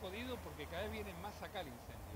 jodido porque cada vez viene más acá el incendio.